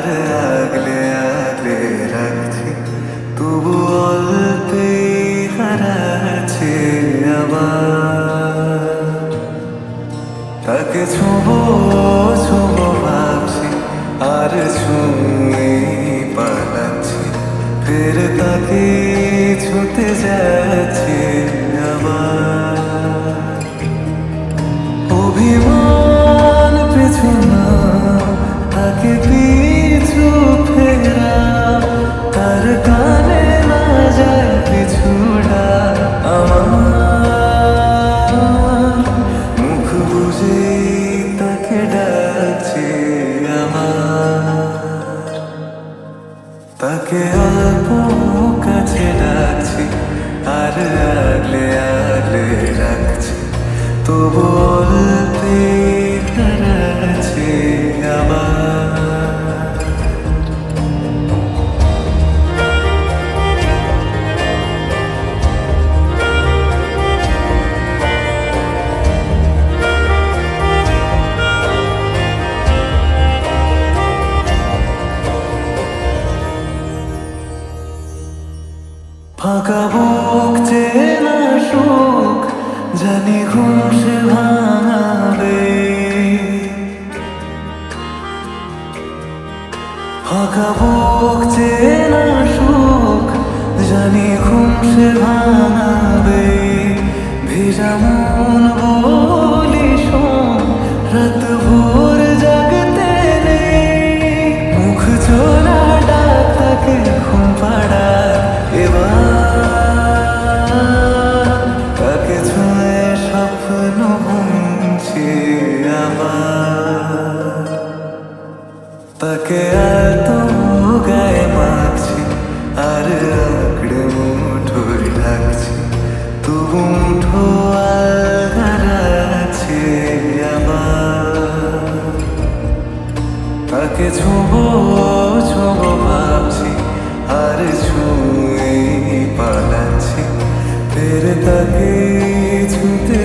আর আগলে আগলে রাখছি তবু অল্পে তাকে ছুব ছুব ভাবছি আর ছুঁয়ে পালাচ্ছি ফের তাকে ছুট তবু অল্পে হারাচ্ছে ফাঁকা বুক চেনা সুখ জানি ঘুম সে ভাঙাবে। ফাঁকা বুক, চেনা সুখ, জানি ঘুম সে ভাঙাবে। ভেজা মন বলি তাকে এত গায়ে মাছি আর আঁকড়ে মুঠোয় লাগছে তবু মুঠো আছে আমার তাকে ছোবো ছোবো ভাবছি আর ছুঁয়ে পালাচ্ছি ফের তাকে ছুঁতে